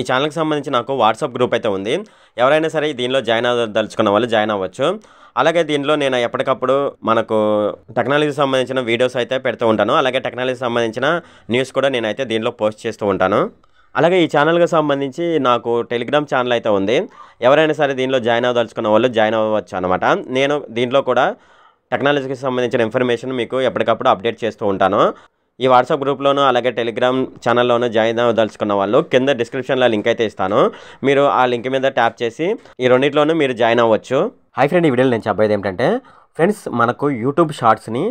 ఈ ఛానల్కి సంబంధించి నాకు వాట్సాప్ గ్రూప్ అయితే ఉంది. ఎవరైనా సరే దీనిలో జాయిన్ అవ్వదలుచుకున్న వాళ్ళు జాయిన్ అవ్వచ్చు. అలాగే దీనిలో నేను ఎప్పటికప్పుడు మనకు టెక్నాలజీకి సంబంధించిన వీడియోస్ అయితే పెడుతూ ఉంటాను. అలాగే టెక్నాలజీకి సంబంధించిన న్యూస్ కూడా నేనైతే దీనిలో పోస్ట్ చేస్తూ ఉంటాను. అలాగే ఈ ఛానల్కి సంబంధించి నాకు టెలిగ్రామ్ ఛానల్ అయితే ఉంది. ఎవరైనా సరే దీనిలో జాయిన్ అవ్వదలుచుకున్న వాళ్ళు జాయిన్ అవ్వచ్చు అనమాట నేను దీంట్లో కూడా టెక్నాలజీకి సంబంధించిన ఇన్ఫర్మేషన్ మీకు ఎప్పటికప్పుడు అప్డేట్ చేస్తూ ఉంటాను. ఈ వాట్సాప్ గ్రూప్లోనూ అలాగే టెలిగ్రామ్ ఛానల్లోనూ జాయిన్ అవ్వదలుచుకున్న వాళ్ళు కింద డిస్క్రిప్షన్లో లింక్ అయితే ఇస్తాను. మీరు ఆ లింక్ మీద ట్యాప్ చేసి ఈ రెండింటిలోనూ మీరు జాయిన్ అవ్వచ్చు. హై ఫ్రెండ్ ఈ వీడియోలో నేను చెప్పేది ఏంటంటే ఫ్రెండ్స్ మనకు యూట్యూబ్ షార్ట్స్ని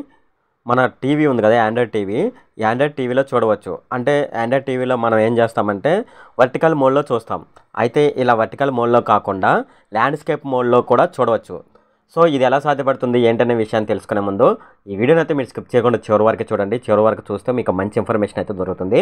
మన టీవీ ఉంది కదా ఆండ్రాయిడ్ టీవీ. ఈ ఆండ్రాయిడ్ టీవీలో చూడవచ్చు. అంటే ఆండ్రాయిడ్ టీవీలో మనం ఏం చేస్తామంటే వర్టికల్ మోడ్లో చూస్తాం. అయితే ఇలా వర్టికల్ మోడ్లో కాకుండా ల్యాండ్స్కేప్ మోడ్లో కూడా చూడవచ్చు. సో ఇది ఎలా సాధ్యపడుతుంది ఏంటనే విషయాన్ని తెలుసుకునే ముందు ఈ వీడియోని అయితే మీరు స్కిప్ చేయకుండా చివరి వరకు చూడండి. చివరి వరకు చూస్తే మీకు మంచి ఇన్ఫర్మేషన్ అయితే దొరుకుతుంది.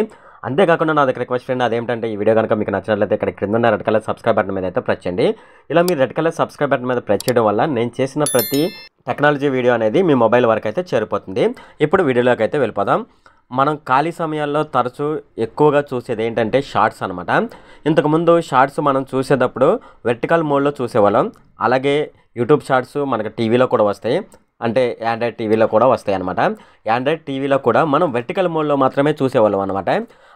అంతేకాకుండా నా దగ్గర రిక్వెస్ట్ అండి అదేంటంటే ఈ వీడియో కనుక మీకు నచ్చినట్లయితే ఇక్కడ క్రింద ఉన్న రెడ్ కలర్ సబ్స్క్రైబ్ బటన్ మీద అయితే ప్రెస్ చేయండి. ఇలా మీరు రెడ్ కలర్ సబ్స్క్రైబ్ బటన్ మీద ప్రెస్ చేయడం వల్ల నేను చేసిన ప్రతి టెక్నాలజీ వీడియో అనేది మీ మొబైల్ వరకు అయితే చేరిపోతుంది. ఇప్పుడు వీడియోలోకి అయితే వెళ్ళిపోదాం. మనం ఖాళీ సమయాల్లో తరచూ ఎక్కువగా చూసేది ఏంటంటే షార్ట్స్ అనమాట ఇంతకుముందు షార్ట్స్ మనం చూసేటప్పుడు వెర్టికల్ మోడ్లో చూసేవాళ్ళం. అలాగే యూట్యూబ్ షార్ట్స్ మనకు టీవీలో కూడా వస్తాయి. అంటే యాండ్రాయిడ్ టీవీలో కూడా వస్తాయి అనమాట యాండ్రాయిడ్ టీవీలో కూడా మనం వెర్టికల్ మోడ్లో మాత్రమే చూసేవాళ్ళం అనమాట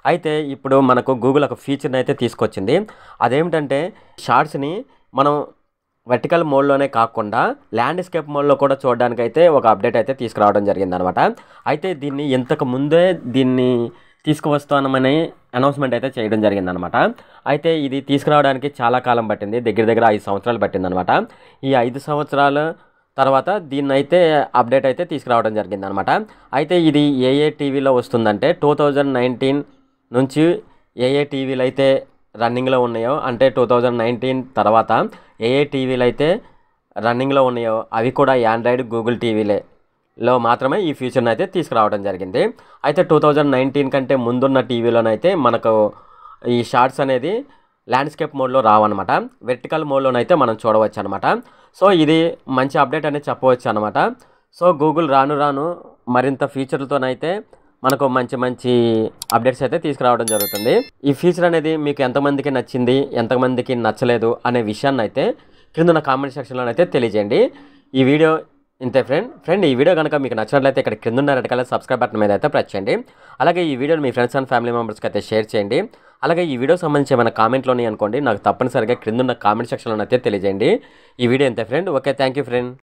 అయితే ఇప్పుడు మనకు గూగుల్ ఒక ఫీచర్ని అయితే తీసుకొచ్చింది. అదేమిటంటే షార్ట్స్ని మనం వెర్టికల్ మోడ్లోనే కాకుండా ల్యాండ్స్కేప్ మోడ్లో కూడా చూడడానికి అయితే ఒక అప్డేట్ అయితే తీసుకురావడం జరిగింది అనమాట అయితే దీన్ని ఇంతకు ముందే దీన్ని తీసుకువస్తామని అనౌన్స్మెంట్ అయితే చేయడం జరిగిందనమాట. అయితే ఇది తీసుకురావడానికి చాలా కాలం పట్టింది దగ్గర దగ్గర ఐదు సంవత్సరాలు పట్టిందనమాట. ఈ ఐదు సంవత్సరాల తర్వాత దీన్ని అయితే అప్డేట్ అయితే తీసుకురావడం జరిగిందనమాట. అయితే ఇది ఏఏ టీవీలో వస్తుందంటే టూ థౌజండ్ నైన్టీన్ నుంచి ఏఏ టీవీలు అయితే రన్నింగ్లో ఉన్నాయో అంటే టూ థౌజండ్ నైన్టీన్ తర్వాత ఏఏ టీవీలు అయితే రన్నింగ్లో ఉన్నాయో అవి కూడా ఆండ్రాయిడ్ గూగుల్ టీవీలే. లో మాత్రమే ఈ ఫీచర్ని అయితే తీసుకురావడం జరిగింది. అయితే టూ థౌజండ్ నైన్టీన్ కంటే ముందున్న టీవీలోనైతే మనకు ఈ షార్ట్స్ అనేది ల్యాండ్స్కేప్ మోడ్లో రావన్నమాట. వెర్టికల్ మోడ్లోనైతే మనం చూడవచ్చు అనమాట సో ఇది మంచి అప్డేట్ అనేది చెప్పవచ్చు అనమాట సో గూగుల్ రాను రాను మరింత ఫీచర్లతోనైతే మనకు మంచి మంచి అప్డేట్స్ అయితే తీసుకురావడం జరుగుతుంది. ఈ ఫీచర్ అనేది మీకు ఎంతమందికి నచ్చింది ఎంతమందికి నచ్చలేదు అనే విషయాన్ని అయితే క్రింద ఉన్న కామెంట్ సెక్షన్లో అయితే తెలియజేయండి. ఈ వీడియో ఇంతే ఫ్రెండ్ ఫ్రెండ్ ఈ వీడియో కనుక మీకు నచ్చినట్లయితే ఇక్కడ క్రింద ఉన్న రెడ్ కలర్ సబ్స్క్రైబ్ బటన్ మీద అయితే ప్రెస్ చేయండి. అలాగే ఈ వీడియోని మీ ఫ్రెండ్స్ అండ్ ఫ్యామిలీ మెంబర్స్కి అయితే షేర్ చేయండి. అలాగే ఈ వీడియో సంబంధించి ఏమైనా కామెంట్లోని అనుకోండి నాకు తప్పనిసరిగా క్రింద ఉన్న కామెంట్ సెక్షన్లో అయితే తెలియజేయండి. ఈ వీడియో ఇంతే friend okay thank you friend